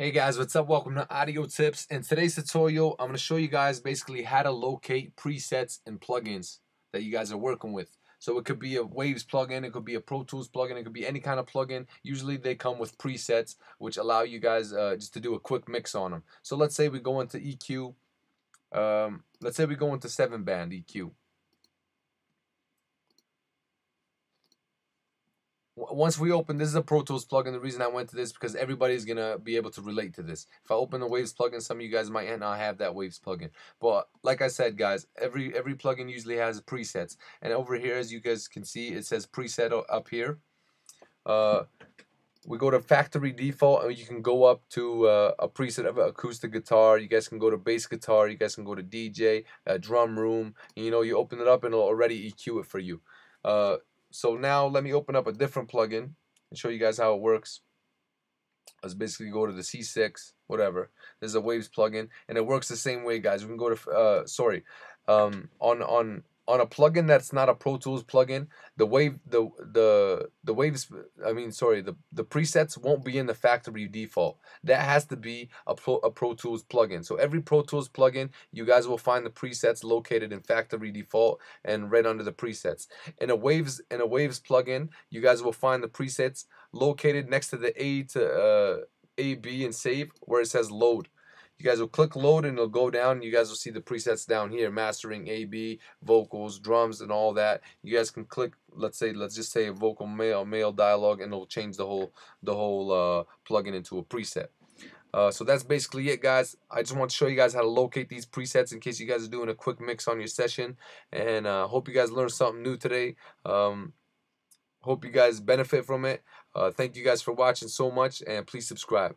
Hey guys, what's up? Welcome to Audio Tips. In today's tutorial, I'm going to show you guys basically how to locate presets and plugins that you guys are working with. So it could be a Waves plugin, it could be a Pro Tools plugin, it could be any kind of plugin. Usually they come with presets which allow you guys uh, just to do a quick mix on them. So let's say we go into EQ. Um, let's say we go into 7 band EQ. Once we open, this is a Pro Tools plugin. The reason I went to this because everybody's gonna be able to relate to this. If I open the Waves plugin, some of you guys might not have that Waves plugin. But like I said, guys, every every plugin usually has presets. And over here, as you guys can see, it says preset up here. Uh, we go to factory default and you can go up to uh, a preset of acoustic guitar you guys can go to bass guitar you guys can go to DJ uh, drum room and, you know you open it up and it'll already EQ it for you uh, so now let me open up a different plugin and show you guys how it works. Let's basically go to the C6, whatever. There's a Waves plugin, and it works the same way, guys. We can go to, uh, sorry, um, on on on a plugin that's not a Pro Tools plugin, the wave the the the waves I mean sorry the the presets won't be in the factory default. That has to be a Pro, a Pro Tools plugin. So every Pro Tools plugin, you guys will find the presets located in factory default and right under the presets. In a waves in a waves plugin, you guys will find the presets located next to the A to uh, A B and save where it says load. You guys will click load and it'll go down. You guys will see the presets down here, mastering, AB, vocals, drums, and all that. You guys can click, let's say, let's just say a vocal male, male dialogue, and it'll change the whole the whole uh, plugin into a preset. Uh, so that's basically it, guys. I just want to show you guys how to locate these presets in case you guys are doing a quick mix on your session. And uh, hope you guys learned something new today. Um, hope you guys benefit from it. Uh, thank you guys for watching so much, and please subscribe.